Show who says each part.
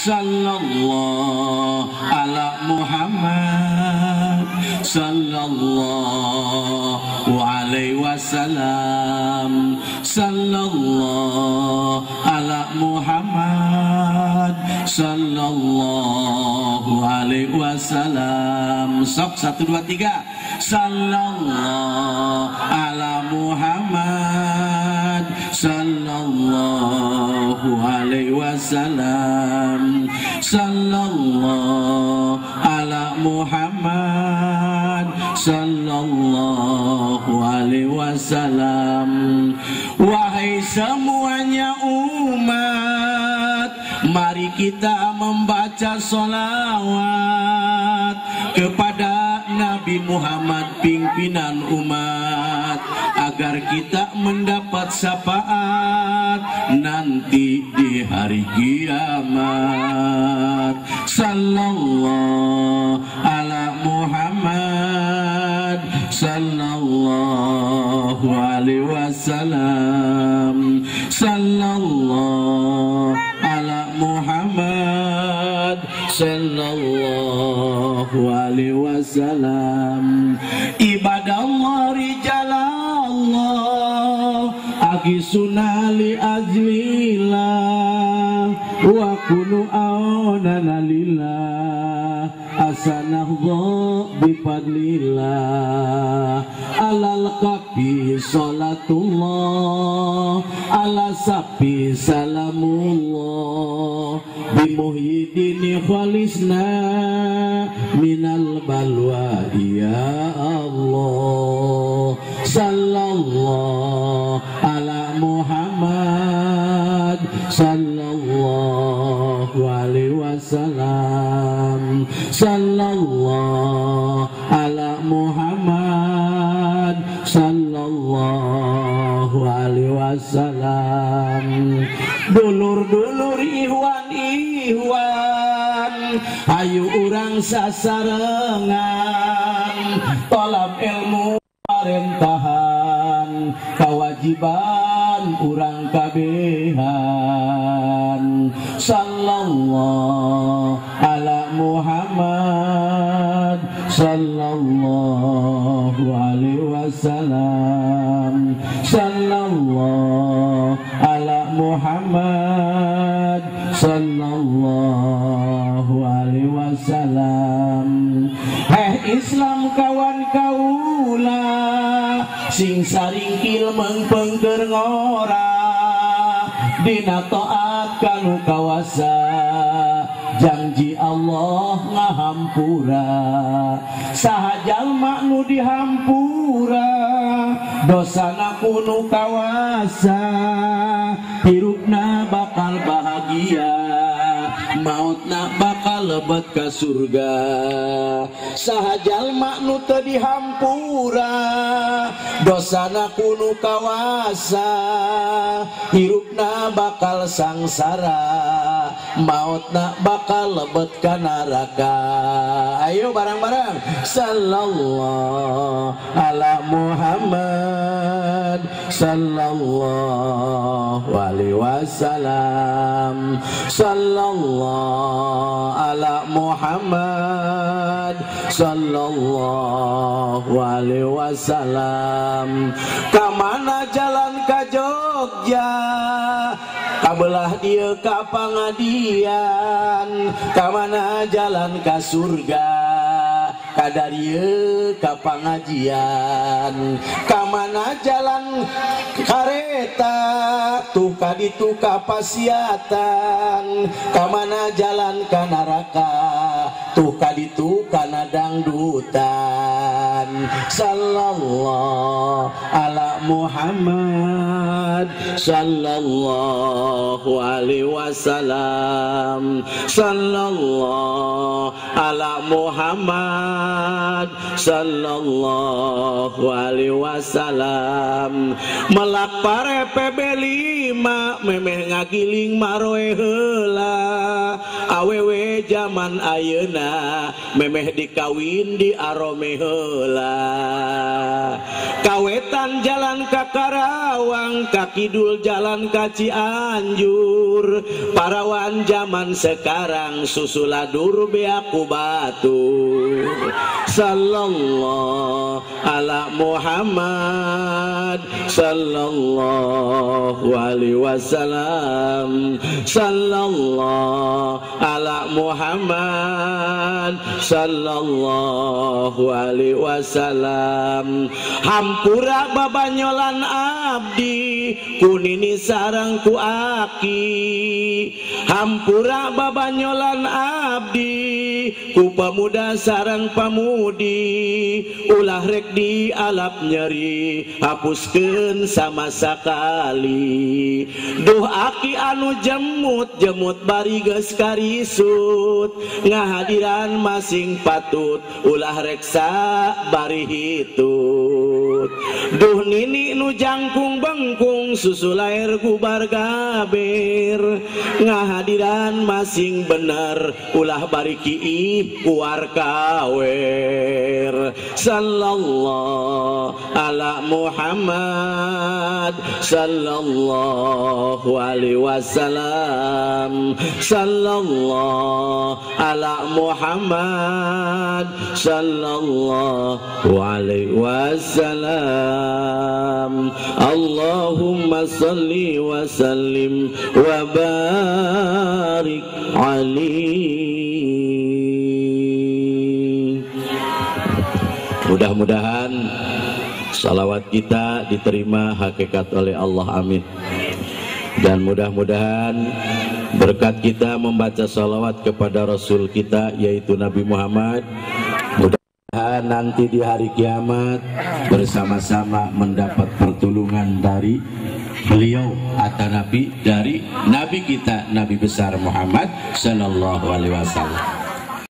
Speaker 1: sallallahu ala Muhammad. Sallallahu alaihi wasallam. Sallallahu ala Muhammad. Sallallahu alaihi wasallam. Sok satu dua tiga. Sallallahu ala Muhammad. Sallallahu alaihi wasallam sallallahu alaihi wasallam. Wahai semuanya umat mari kita membaca solawat kepada Nabi Muhammad pimpinan umat agar kita mendapat syafaat nanti di hari kiamat. Sallallahu sallallahu alaihi wasallam. Ibadah Allah rijalallah. Agi sunali azlillah. Wa kunu aunana lillah asanahdha bifadlillah. Alal kafi salatullah. Ala safi salamullah bimuhyiddin khalisna minal balwa ya Allah. Sallallahu ala Muhammad. Sallallahu alaihi wasallam. Sallallahu ala Muhammad. Sallallahu alaihi wasallam. Dulur-dulur ihwan ihwan ayo urang sasarengan tolab ilmu perintahan kewajiban urang kabehan. Sallallahu ala Muhammad. Sallallahu alaihi wasallam Islam kawan kaula sing saringkil mengpengker ngora. Dina taat kanu kawasa janji Allah ngahampura sahajal maknu dihampura dosana kunu kawasa. Hirupna bakal bahagia mautna bakal lebet ke surga. Sahajal maknu teu dihampura dosana kunu kawasa hirupna bakal sangsara mautna bakal lebet ke neraka. Ayo barang-barang sallallahu ala Muhammad. Sallallahu alaihi wasallam. Sallallahu ala Muhammad. Sallallahu alaihi wasallam. Kamana jalan ka Jogja kabelah dia ka pangadian kamana jalan ka surga. Kadarie ka pangajian kamana jalan kareta. Tuh kaditu ka pasiatan kamana jalan ka neraka. Tuh kaditu kana dangdutan sallallahu ala Muhammad sallallahu alaihi wasallam. Sallallahu ala Muhammad sallallahu alaihi wasallam. Melak pare PB5 memeh ngagiling maroe heula. Awewe zaman ayeuna memeh dikawin di arome heula. Kaweta Wetan jalan ka Karawang kakidul jalan ka Cianjur. Parawan zaman sekarang susuladur beaku batur sallallahu ala Muhammad. Sallallahu alaihi wasallam. Sallallahu ala Muhammad. Sallallahu alaihi wasallam. Hampura babanyolan abdi kunini sarang ku aki. Hampura babanyolan abdi ku pemuda sarang pamudi ulah rek di alap nyeri hapuskeun sama sakali duh aki anu jemut jemut bari geus karisut ngahadiran masing patut ulah reksa bari hitut duh nini nu jangkung bengkung susu lahir gubar gaber ngahadiran masing bener ulah bari kiip kuar kawer. Sallallahu ala Muhammad sallallahu alaihi wasallam. Sallallahu ala Muhammad sallallahu alaihi wasallam Salli wa sallim wa barik alaihi Mudah-mudahan salawat kita diterima hakikat oleh Allah amin. Dan mudah-mudahan berkat kita membaca salawat kepada Rasul kita yaitu Nabi Muhammad mudah-mudahan nanti di hari kiamat bersama-sama mendapat pertolongan dari beliau atau Nabi dari Nabi kita Nabi besar Muhammad Sallallahu Alaihi Wasallam